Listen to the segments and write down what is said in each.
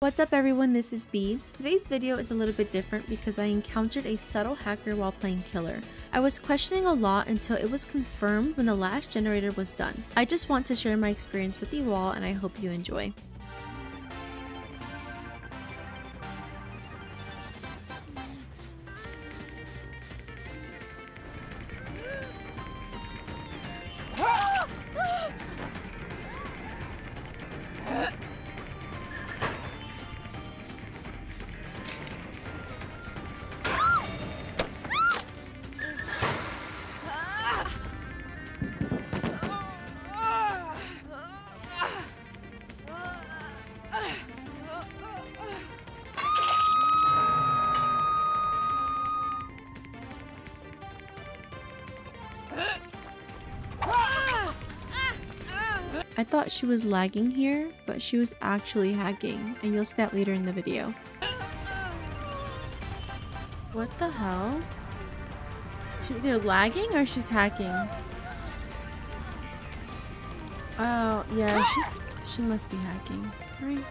What's up everyone, this is Bee. Today's video is a little bit different because I encountered a subtle hacker while playing Killer. I was questioning a lot until it was confirmed when the last generator was done. I just want to share my experience with you all and I hope you enjoy. Thought she was lagging here, but she was actually hacking, and you'll see that later in the video. What the hell? She's either lagging or she's hacking. Oh, yeah, she's she must be hacking, right?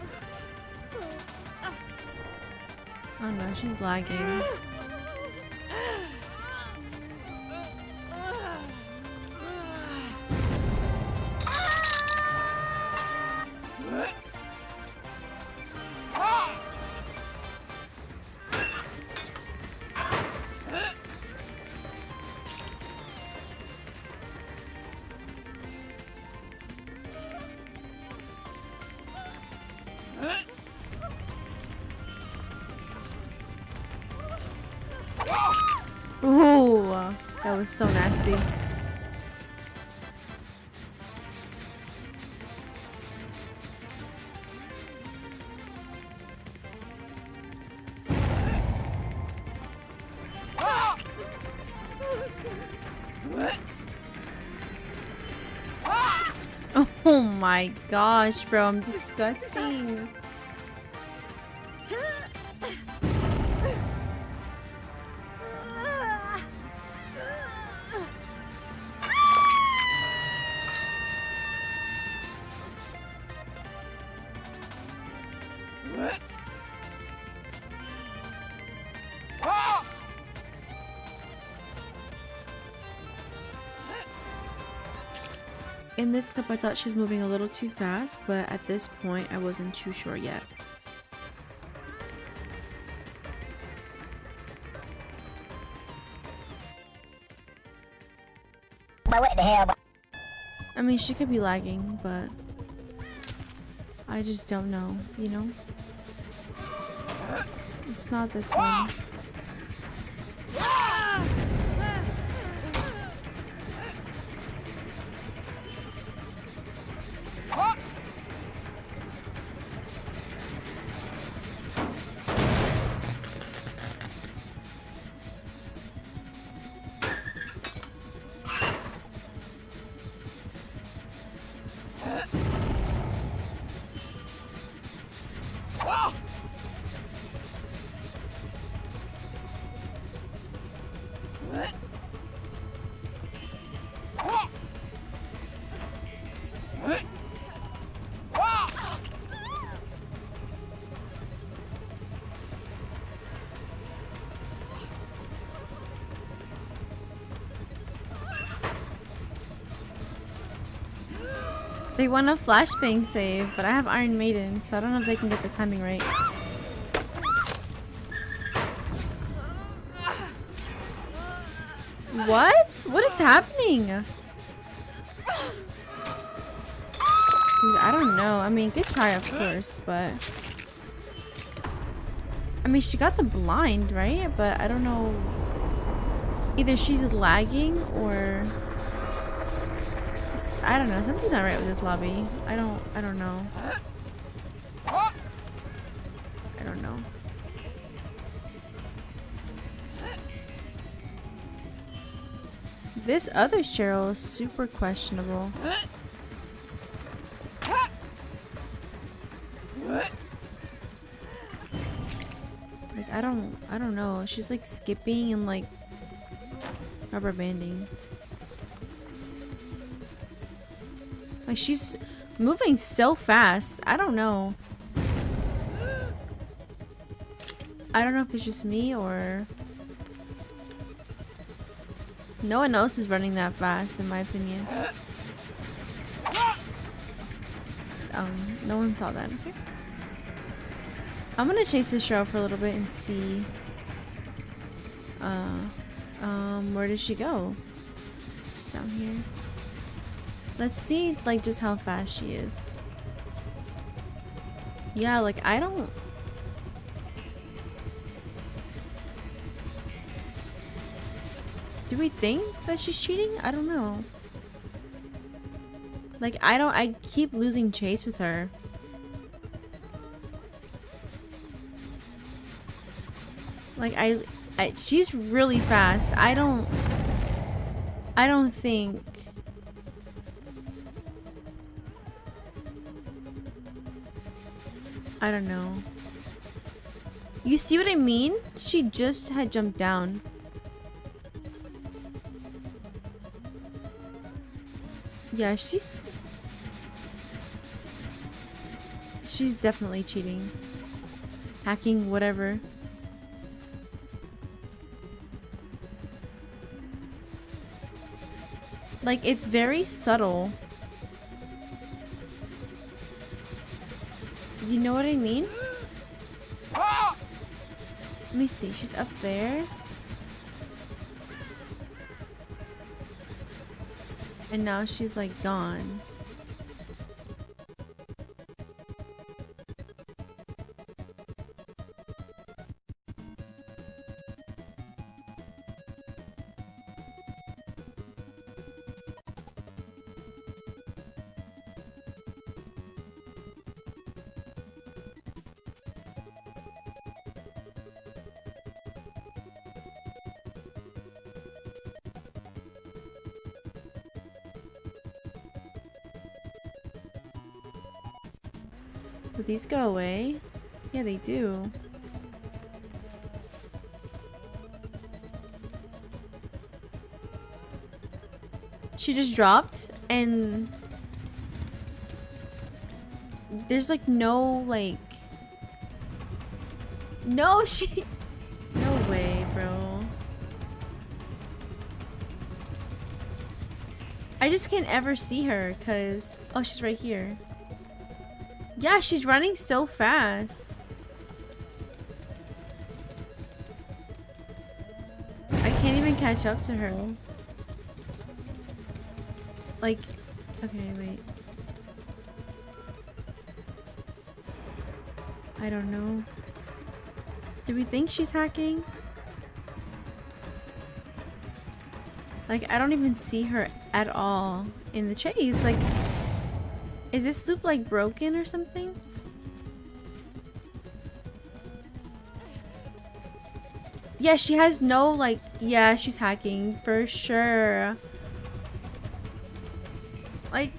Oh no, she's lagging. Ooh, that was so nasty. Oh my gosh, bro, I'm disgusting. In this clip, I thought she was moving a little too fast, but at this point, I wasn't too sure yet. But what the hell? I mean, she could be lagging, but I just don't know, you know? It's not this one. They want a flashbang save, but I have Iron Maiden, so I don't know if they can get the timing right. What? What is happening? Dude, I don't know. I mean, good try, of course, but... I mean, she got the blind, right? But I don't know... Either she's lagging or... I don't know. Something's not right with this lobby. I don't. I don't know. I don't know. This other Cheryl is super questionable. Like I don't. I don't know. She's like skipping and like rubber banding. Like she's moving so fast. I don't know. I don't know if it's just me or... No one else is running that fast, in my opinion. Um, no one saw that. Okay. I'm gonna chase this show for a little bit and see... Uh, um, where did she go? Just down here. Let's see, like, just how fast she is. Yeah, like, I don't... Do we think that she's cheating? I don't know. Like, I don't- I keep losing chase with her. Like, I- I- she's really fast. I don't- I don't think... I don't know. You see what I mean? She just had jumped down. Yeah, she's... She's definitely cheating. Hacking, whatever. Like, it's very subtle. You know what I mean? Ah! Let me see, she's up there. And now she's like gone. Do these go away? Yeah, they do. She just dropped and there's like no like no she no way bro I just can't ever see her because oh she's right here yeah, she's running so fast. I can't even catch up to her. Like, okay, wait. I don't know. Do we think she's hacking? Like, I don't even see her at all in the chase. Like, is this loop like broken or something? Yeah, she has no like, yeah, she's hacking for sure. Like,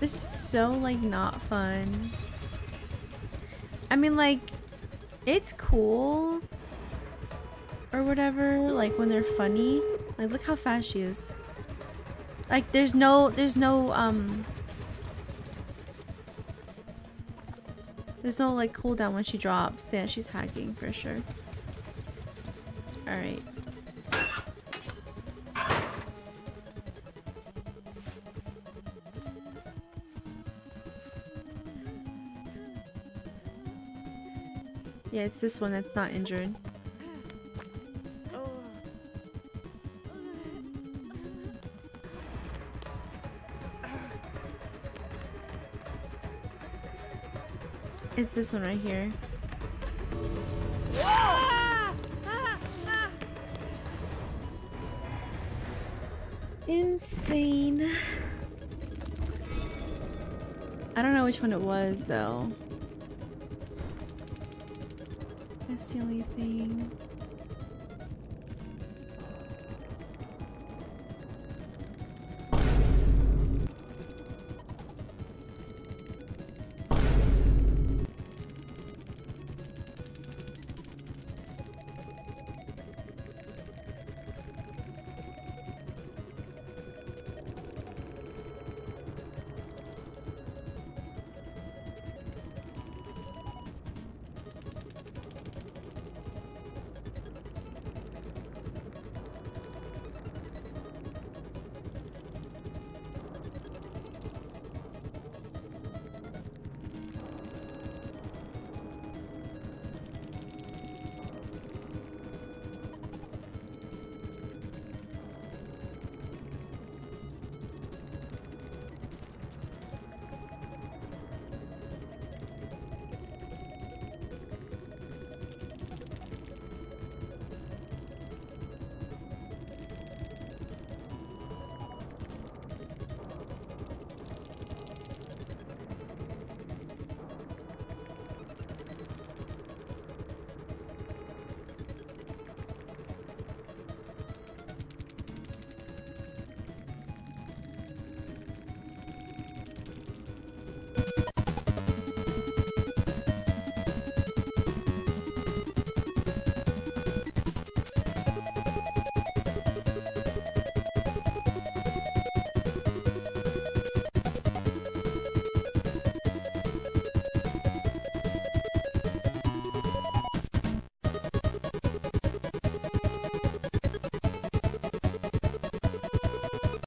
this is so like not fun. I mean like, it's cool or whatever, like when they're funny. Like look how fast she is. Like there's no there's no um There's no like cooldown when she drops. Yeah, she's hacking for sure. Alright. Yeah, it's this one that's not injured. It's this one right here. Insane. I don't know which one it was though. That's the only thing.